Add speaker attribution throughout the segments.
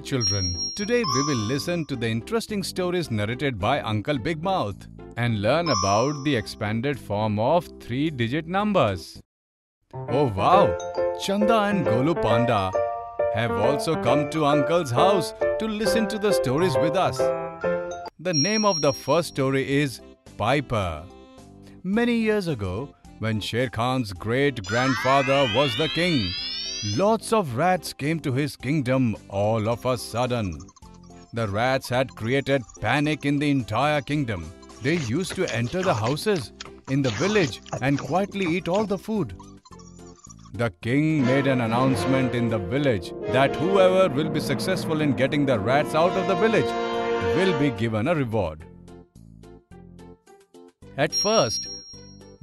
Speaker 1: children. Today we will listen to the interesting stories narrated by Uncle Big Mouth and learn about the expanded form of three digit numbers. Oh wow! Chanda and Golu Panda have also come to Uncle's house to listen to the stories with us. The name of the first story is Piper. Many years ago, when Sher Khan's great grandfather was the king, lots of rats came to his kingdom all of a sudden. The rats had created panic in the entire kingdom. They used to enter the houses in the village and quietly eat all the food. The king made an announcement in the village that whoever will be successful in getting the rats out of the village will be given a reward. At first,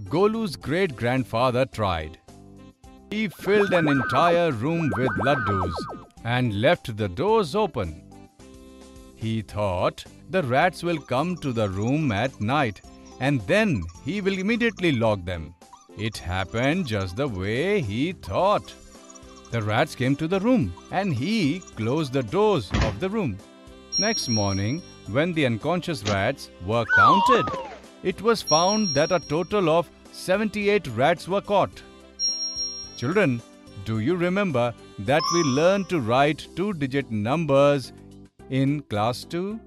Speaker 1: Golu's great grandfather tried. He filled an entire room with laddus and left the doors open. He thought the rats will come to the room at night and then he will immediately lock them. It happened just the way he thought. The rats came to the room and he closed the doors of the room. Next morning, when the unconscious rats were counted, it was found that a total of 78 rats were caught. Children, do you remember that we learned to write two digit numbers in class 2?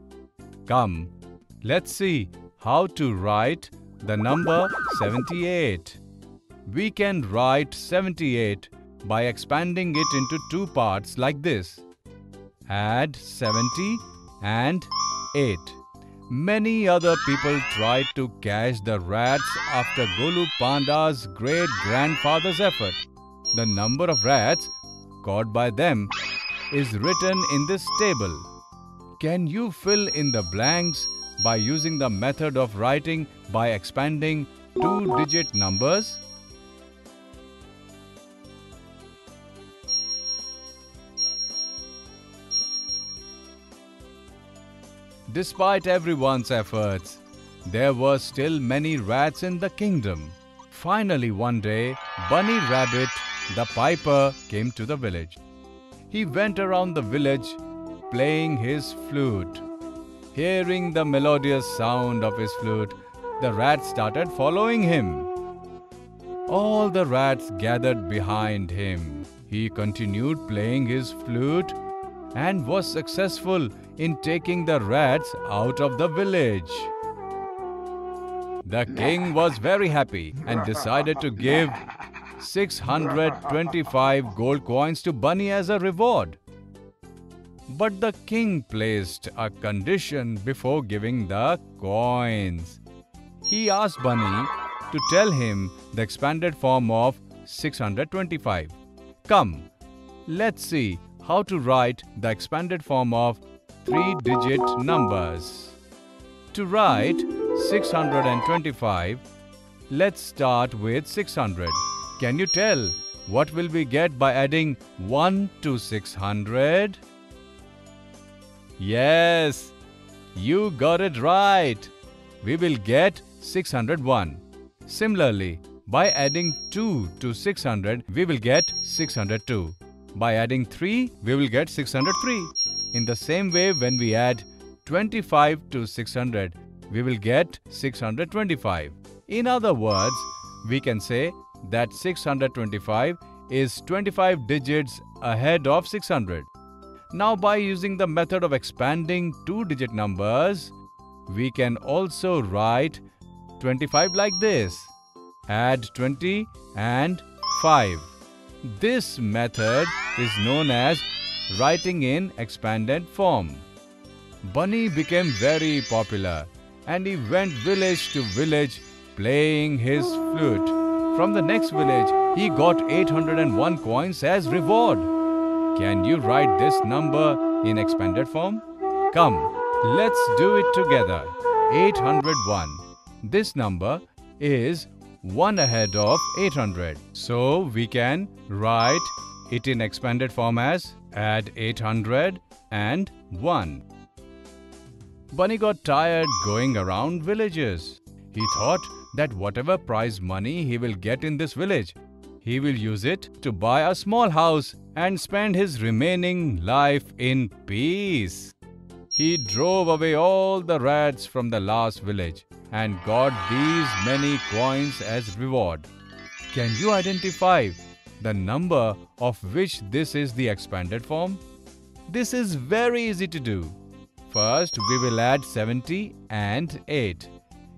Speaker 1: Come, let's see how to write the number 78. We can write 78 by expanding it into two parts like this. Add 70 and 8. Many other people tried to catch the rats after Golu Panda's great grandfather's effort. The number of rats caught by them is written in this table. Can you fill in the blanks by using the method of writing by expanding two digit numbers? Despite everyone's efforts, there were still many rats in the kingdom. Finally, one day, Bunny Rabbit, the piper, came to the village. He went around the village playing his flute. Hearing the melodious sound of his flute, the rats started following him. All the rats gathered behind him. He continued playing his flute and was successful in taking the rats out of the village. The king was very happy and decided to give 625 gold coins to Bunny as a reward. But the king placed a condition before giving the coins. He asked Bunny to tell him the expanded form of 625. Come, let's see how to write the expanded form of three digit numbers. To write 625, let's start with 600. Can you tell what will we get by adding 1 to 600? Yes, you got it right. We will get 601. Similarly, by adding 2 to 600, we will get 602. By adding 3, we will get 603. In the same way, when we add 25 to 600, we will get 625. In other words, we can say that 625 is 25 digits ahead of 600. Now, by using the method of expanding two digit numbers, we can also write 25 like this. Add 20 and 5. This method is known as writing in expanded form. Bunny became very popular and he went village to village playing his flute. From the next village, he got 801 coins as reward. Can you write this number in expanded form? Come, let's do it together. 801. This number is 1 ahead of 800. So we can write it in expanded form as add 800 and 1. Bunny got tired going around villages. He thought that whatever prize money he will get in this village he will use it to buy a small house and spend his remaining life in peace. He drove away all the rats from the last village and got these many coins as reward. Can you identify the number of which this is the expanded form? This is very easy to do. First, we will add 70 and 8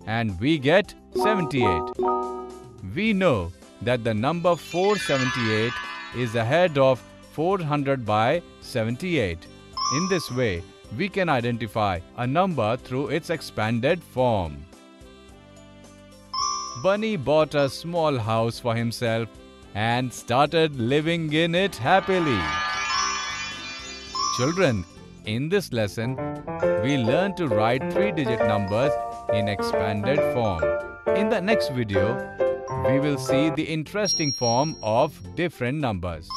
Speaker 1: and we get 78. We know that the number 478 is ahead of 400 by 78. In this way, we can identify a number through its expanded form. Bunny bought a small house for himself and started living in it happily. Children, in this lesson, we learn to write three-digit numbers in expanded form. In the next video, we will see the interesting form of different numbers.